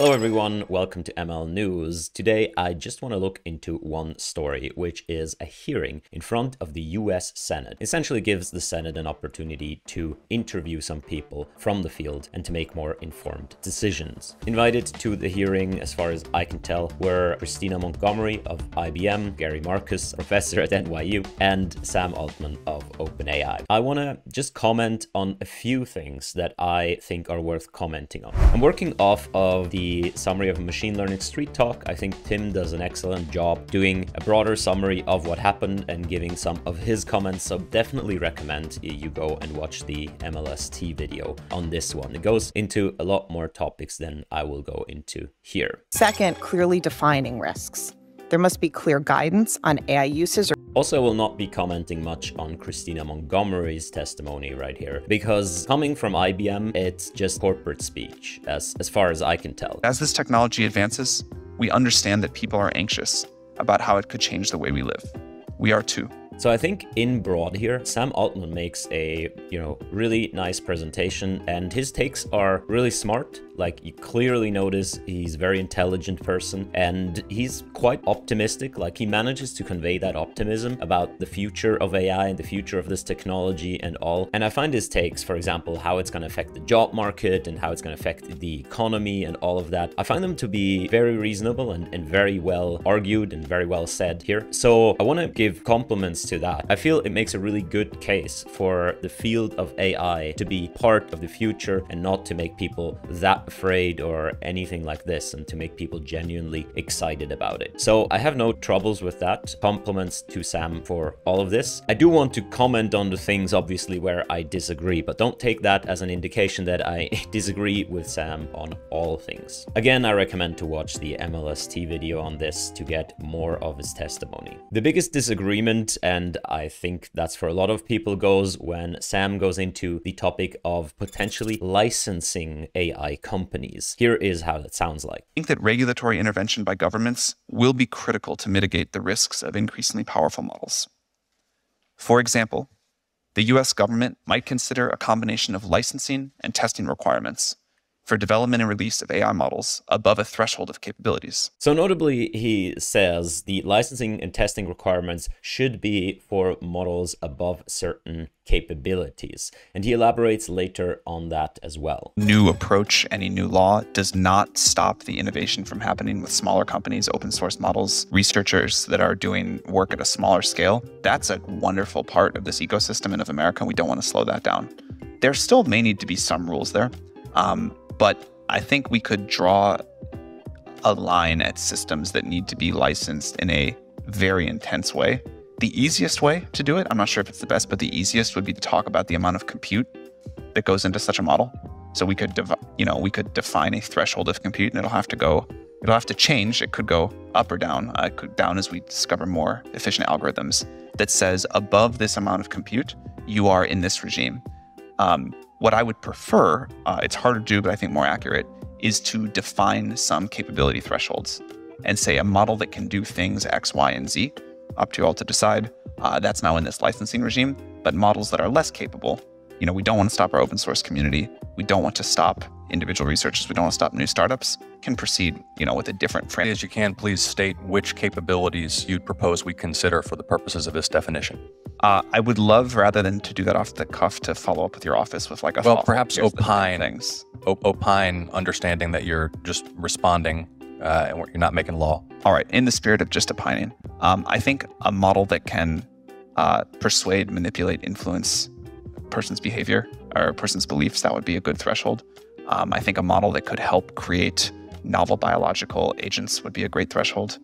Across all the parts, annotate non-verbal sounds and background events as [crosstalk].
Hello everyone, welcome to ML News. Today I just want to look into one story, which is a hearing in front of the US Senate. Essentially gives the Senate an opportunity to interview some people from the field and to make more informed decisions. Invited to the hearing, as far as I can tell, were Christina Montgomery of IBM, Gary Marcus, professor at NYU, and Sam Altman of OpenAI. I want to just comment on a few things that I think are worth commenting on. I'm working off of the summary of Machine Learning Street Talk. I think Tim does an excellent job doing a broader summary of what happened and giving some of his comments. So definitely recommend you go and watch the MLST video on this one. It goes into a lot more topics than I will go into here. Second, clearly defining risks. There must be clear guidance on AI uses. Also, I will not be commenting much on Christina Montgomery's testimony right here, because coming from IBM, it's just corporate speech, as, as far as I can tell. As this technology advances, we understand that people are anxious about how it could change the way we live. We are too. So I think in broad here, Sam Altman makes a, you know, really nice presentation and his takes are really smart. Like you clearly notice he's a very intelligent person and he's quite optimistic. Like he manages to convey that optimism about the future of AI and the future of this technology and all. And I find his takes, for example, how it's going to affect the job market and how it's going to affect the economy and all of that. I find them to be very reasonable and, and very well argued and very well said here. So I want to give compliments to that. I feel it makes a really good case for the field of AI to be part of the future and not to make people that afraid or anything like this and to make people genuinely excited about it. So I have no troubles with that. Compliments to Sam for all of this. I do want to comment on the things obviously where I disagree, but don't take that as an indication that I [laughs] disagree with Sam on all things. Again, I recommend to watch the MLST video on this to get more of his testimony. The biggest disagreement, and I think that's for a lot of people, goes when Sam goes into the topic of potentially licensing AI companies. Here is how that sounds like. I think that regulatory intervention by governments will be critical to mitigate the risks of increasingly powerful models. For example, the US government might consider a combination of licensing and testing requirements for development and release of AI models above a threshold of capabilities. So notably, he says the licensing and testing requirements should be for models above certain capabilities. And he elaborates later on that as well. New approach, any new law does not stop the innovation from happening with smaller companies, open source models, researchers that are doing work at a smaller scale. That's a wonderful part of this ecosystem and of America. We don't want to slow that down. There still may need to be some rules there. Um, but I think we could draw a line at systems that need to be licensed in a very intense way. The easiest way to do it, I'm not sure if it's the best, but the easiest would be to talk about the amount of compute that goes into such a model. So we could, you know, we could define a threshold of compute, and it'll have to go, it'll have to change. It could go up or down. Uh, could down as we discover more efficient algorithms that says above this amount of compute, you are in this regime. Um, what I would prefer, uh, it's harder to do, but I think more accurate, is to define some capability thresholds and say a model that can do things X, Y, and Z, up to you all to decide. Uh, that's now in this licensing regime. But models that are less capable, you know, we don't want to stop our open source community. We don't want to stop individual researchers. We don't want to stop new startups. Can proceed, you know, with a different frame. As you can, please state which capabilities you'd propose we consider for the purposes of this definition. Uh, I would love, rather than to do that off the cuff, to follow up with your office with like a well, perhaps opine things. opine, understanding that you're just responding uh, and you're not making law. All right, in the spirit of just opining, um, I think a model that can uh, persuade, manipulate, influence a person's behavior or a person's beliefs that would be a good threshold. Um, I think a model that could help create novel biological agents would be a great threshold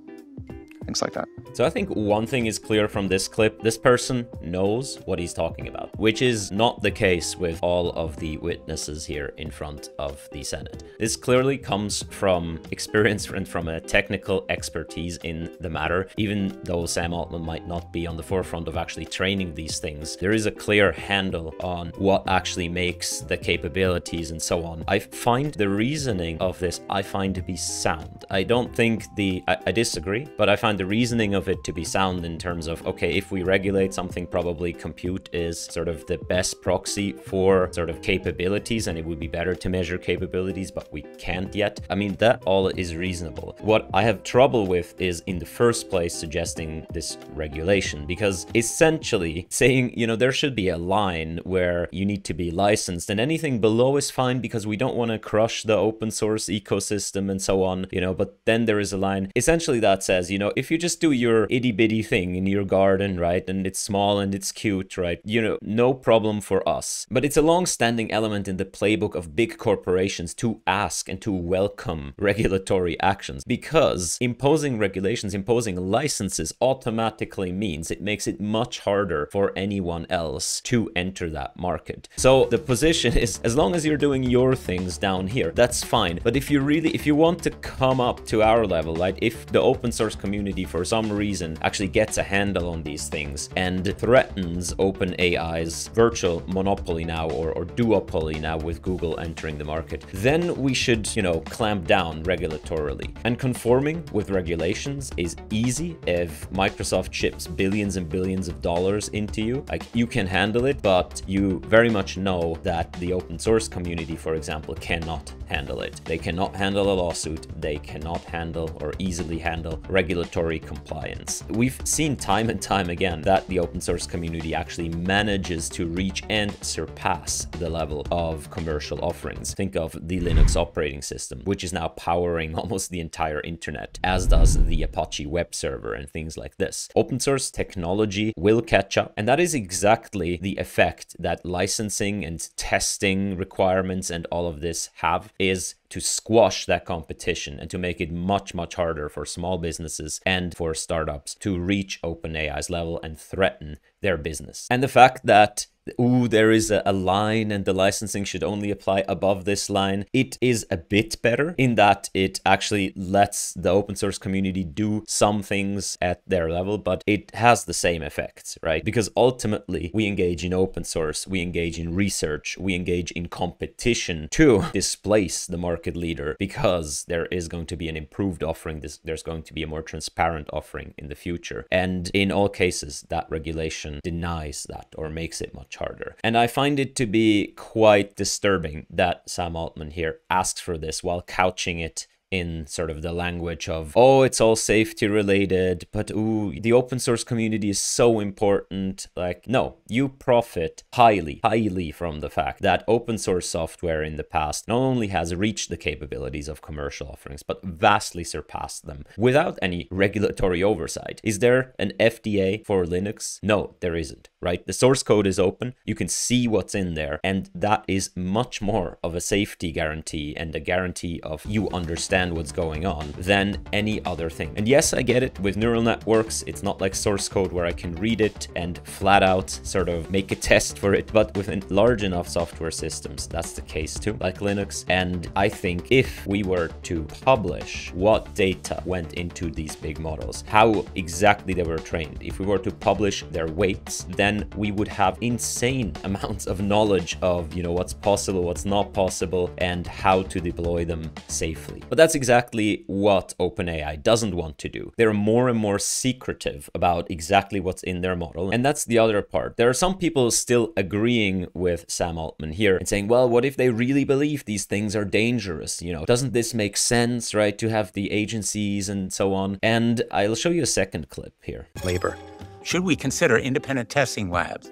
things like that. So I think one thing is clear from this clip. This person knows what he's talking about, which is not the case with all of the witnesses here in front of the Senate. This clearly comes from [laughs] experience and from a technical expertise in the matter. Even though Sam Altman might not be on the forefront of actually training these things, there is a clear handle on what actually makes the capabilities and so on. I find the reasoning of this, I find to be sound. I don't think the, I, I disagree, but I find find the reasoning of it to be sound in terms of okay, if we regulate something, probably compute is sort of the best proxy for sort of capabilities, and it would be better to measure capabilities, but we can't yet. I mean, that all is reasonable. What I have trouble with is in the first place suggesting this regulation, because essentially saying, you know, there should be a line where you need to be licensed, and anything below is fine because we don't want to crush the open source ecosystem and so on, you know, but then there is a line essentially that says, you know, if you just do your itty bitty thing in your garden, right, and it's small and it's cute, right, you know, no problem for us. But it's a long standing element in the playbook of big corporations to ask and to welcome [laughs] regulatory actions because imposing regulations, imposing licenses automatically means it makes it much harder for anyone else to enter that market. So the position is as long as you're doing your things down here, that's fine. But if you really, if you want to come up to our level, like if the open source community for some reason actually gets a handle on these things and threatens OpenAI's virtual monopoly now or, or duopoly now with Google entering the market, then we should, you know, clamp down regulatorily. And conforming with regulations is easy if Microsoft chips billions and billions of dollars into you. Like you can handle it, but you very much know that the open source community, for example, cannot handle it. They cannot handle a lawsuit. They cannot handle or easily handle regulatory compliance. We've seen time and time again that the open source community actually manages to reach and surpass the level of commercial offerings. Think of the Linux operating system, which is now powering [laughs] almost the entire internet, as does the Apache web server and things like this. Open source technology will catch up, and that is exactly the effect that licensing and testing requirements and all of this have is to squash that competition and to make it much, much harder for small businesses and for startups to reach OpenAI's level and threaten their business. And the fact that ooh, there is a, a, line and the licensing should only apply above this line. It is a bit better in that it actually lets the open source community do some things at their level, but it has the same effects, right? Because ultimately we engage in open source, we engage in research, we engage in competition to [laughs] displace the market leader because there is going to be an improved offering. There's going to be a more transparent offering in the future. And in all cases, that regulation denies that or makes it harder. And I find it to be quite disturbing that Sam Altman here asks for this while couching it in sort of the language of oh it's all safety related but ooh the open source community is so important. Like no you profit highly highly from the fact that open source software in the past not only has reached the capabilities of commercial offerings but vastly surpassed them without any regulatory oversight. Is there an FDA for Linux? No there isn't right? The source code is open. You can see what's in there and that is much more of a safety guarantee and a guarantee of you understand understand what's going on than any other thing. And yes, I get it with neural networks. It's not like source code where I can read it and flat out sort of make a test for it. But with large enough software systems, that's the case too, like Linux. And I think if we were to publish what data went into these big models, how exactly they were trained, if we were to publish their weights, then we would have insane [laughs] amounts of knowledge of, you know, what's possible, what's not possible, and how to deploy them safely. But that's exactly what OpenAI doesn't want to do. They're more and more secretive about exactly what's in their model. And that's the other part. There are some people still agreeing with Sam Altman here and saying, well, what if they really believe these things are dangerous? You know, doesn't this make sense, right, to have the agencies and so on? And I'll show you a second clip here. Labor. Should we consider independent testing labs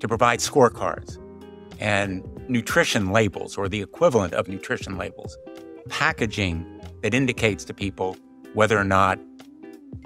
to provide scorecards and nutrition labels or the equivalent of nutrition labels packaging that indicates to people whether or not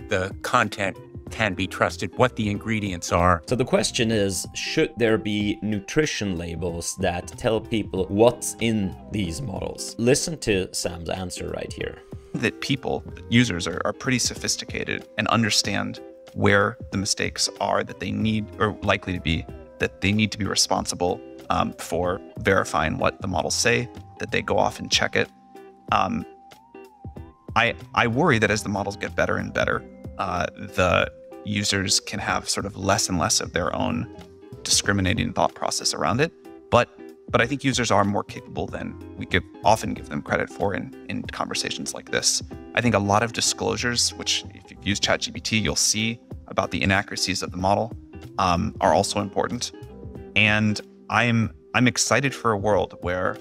the content can be trusted, what the ingredients are. So the question is should there be nutrition labels that tell people what's in these models? Listen to Sam's answer right here. That people, users, are, are pretty sophisticated and understand where the mistakes are that they need or likely to be, that they need to be responsible um, for verifying what the models say, that they go off and check it, um, I I worry that as the models get better and better, uh, the users can have sort of less and less of their own discriminating thought process around it. But but I think users are more capable than we give often give them credit for in in conversations like this. I think a lot of disclosures, which if you've used ChatGPT, you'll see about the inaccuracies of the model, um, are also important. And I'm I'm excited for a world where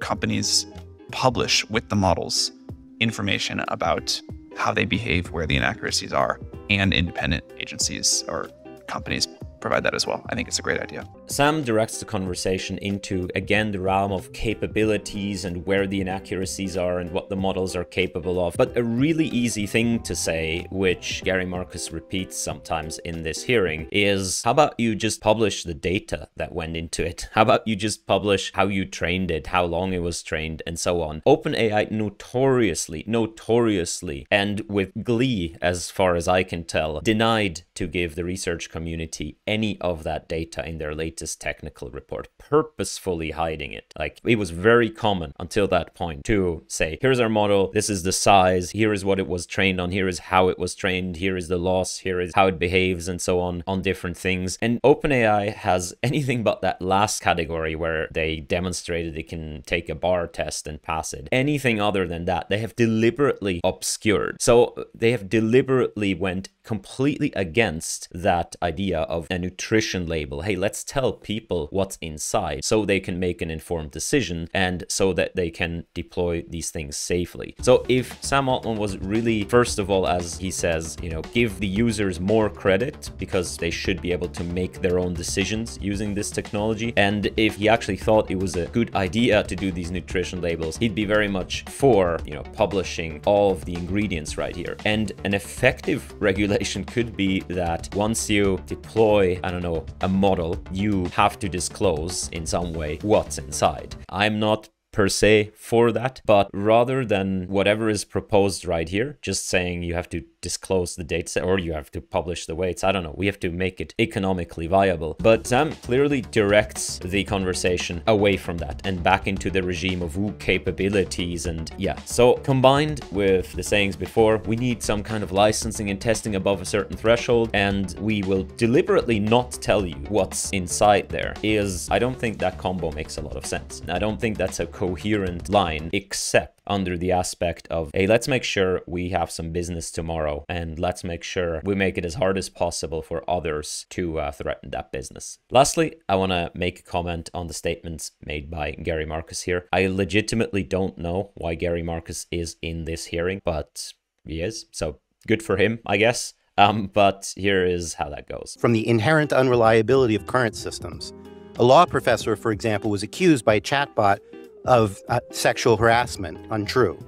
companies publish with the models information about how they behave, where the inaccuracies are, and independent agencies or companies provide that as well. I think it's a great idea. Sam directs the conversation into, again, the realm of capabilities and where the inaccuracies are and what the models are capable of. But a really easy thing to say, which Gary Marcus repeats sometimes in this hearing, is how about you just publish the data that went into it? [laughs] How about you just publish how you trained it, how long it was trained, and so on? OpenAI notoriously, notoriously, and with glee, as far as I can tell, denied to give the research community any of that data in their latest technical report, purposefully hiding it. Like it was very common until that point to say, here's our model, this is the size, here is what it was trained on, here is how it was trained, here is the loss, here is how it behaves, and so on, on different things. And OpenAI has [laughs] anything but that last category where they demonstrated it can take a bar test and pass it. Anything other than that, they have deliberately obscured. So uh, they have deliberately went completely against that idea of a nutrition label. Hey, let's tell people what's inside so they can make an informed decision and so that they can deploy these things safely. So if Sam Altman was really, first of all, as he says, you know, give the users more credit because they should be able to make their own decisions using this technology. And if he actually thought it was a good idea to do these nutrition labels, he'd be very much for, you know, publishing all of the ingredients right here. And an effective [laughs] regulation could be that once you deploy, I don't know, a model, you have to disclose in some way what's inside. I'm not per se for that, but rather than whatever is proposed right here, just saying you have to disclose the data or you have to publish the weights. I don't know. We have to make it economically viable. But Sam clearly directs the conversation away from that and back into the regime of ooh, capabilities and yeah. So combined with the sayings before, we need some kind of licensing and testing above a certain threshold and we will deliberately not tell you what's inside there is I don't think that combo makes a lot of sense. I don't think that's a coherent line except under the aspect of, hey, let's make sure we have some business tomorrow and let's make sure we make it as hard as possible for others to uh, threaten that business. Lastly, I want to make a comment on the statements made by Gary Marcus here. I legitimately don't know why Gary Marcus is in this hearing, but he is. So good for him, I guess. Um, but here is how that goes. From the inherent unreliability of current systems. A law professor, for example, was accused by a chatbot of uh, sexual harassment untrue.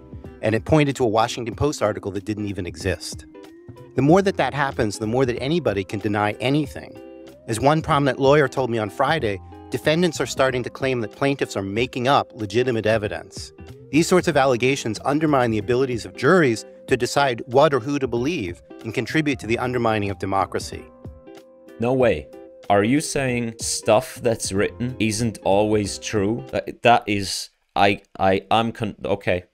And it pointed to a Washington Post article that didn't even exist. The more that that happens, the more that anybody can deny anything. As one prominent lawyer told me on Friday, defendants are starting to claim that plaintiffs are making up legitimate evidence. These sorts of allegations undermine the abilities of juries to decide what or who to believe and contribute to the undermining of democracy. No way. Are you saying stuff that's written isn't always true? That is, I, I, I'm con- okay.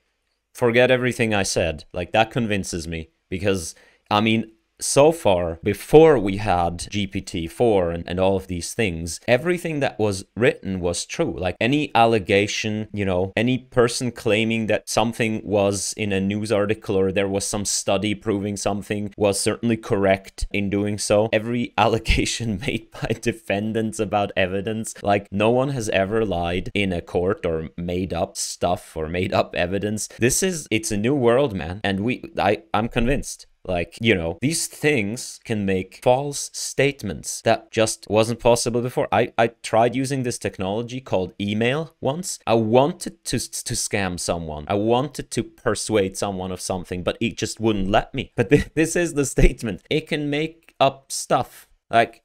Forget everything I said. Like that convinces me because I mean, so far, before we had GPT-4 and, and all of these things, everything that was written was true. Like any allegation, you know, any person claiming that something was in a news article or there was some study proving something was certainly correct in doing so. Every [laughs] allegation made by defendants about evidence, like no one has ever lied in a court or made up stuff or made up evidence. This is, it's a new world, man. And we, I, I'm convinced. Like, you know, these things can make false statements that just wasn't possible before. I, I tried using this technology called email once. I wanted to, to scam someone. I wanted to persuade someone of something, but it just wouldn't let me. But th- [laughs] this is the statement. It can make up stuff. Like,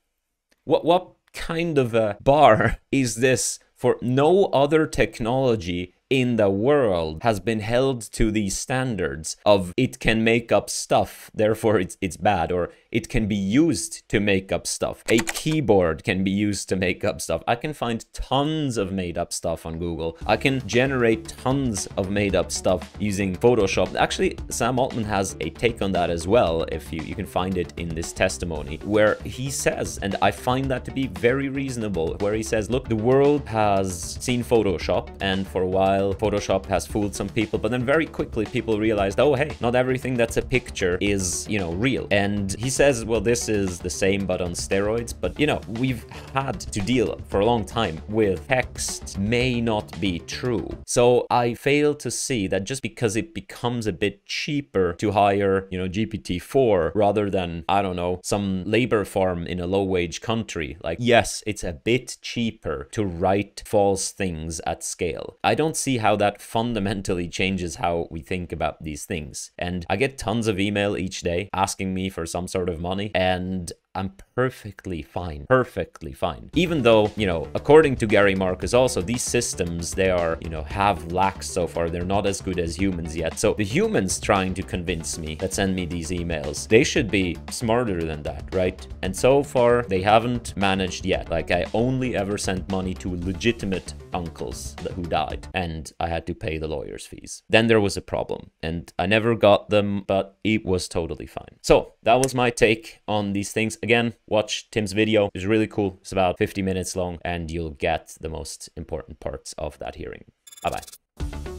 what, what kind of a bar [laughs] is this for no other technology in the world has been held to these standards of it can make up stuff, therefore it's it's bad, or it can be used to make up stuff. A keyboard can be used to make up stuff. I can find tons of made up stuff on Google. I can generate tons of made up stuff using Photoshop. Actually, Sam Altman has a take on that as well, if you, you can find it in this testimony, where he says, and I find that to be very reasonable, where he says, look, the world has seen Photoshop, and for a while while Photoshop has fooled some people, but then very quickly people realized, oh, hey, not everything that's a picture is, you know, real. And he says, well, this is the same, but on steroids. But, you know, we've had to deal for a long time with text may not be true. So I fail to see that just because it becomes a bit cheaper to hire, you know, GPT-4 rather than, I don't know, some labor farm in a low wage country, like, yes, it's a bit cheaper to write false things at scale. I don't see how that fundamentally changes how we think about these things. And I get tons of email each day asking me for some sort of money, and I'm perfectly fine, perfectly fine. Even though, you know, according to Gary Marcus also, these systems, they are, you know, have lacked so far. They're not as good as humans yet. So the humans trying to convince me that send me these emails, they should be smarter than that, right? And so far, they haven't managed yet. Like I only ever sent money to legitimate uncles who died and I had to pay the lawyer's fees. Then there was a problem and I never got them, but it was totally fine. So that was my take on these things. Again, watch Tim's video. It's really cool. It's about 50 minutes long and you'll get the most important parts of that hearing. Bye-bye.